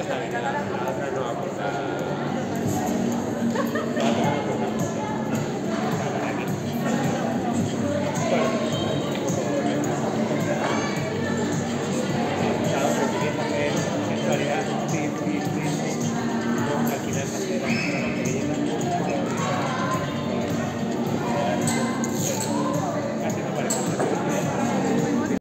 está bien, la no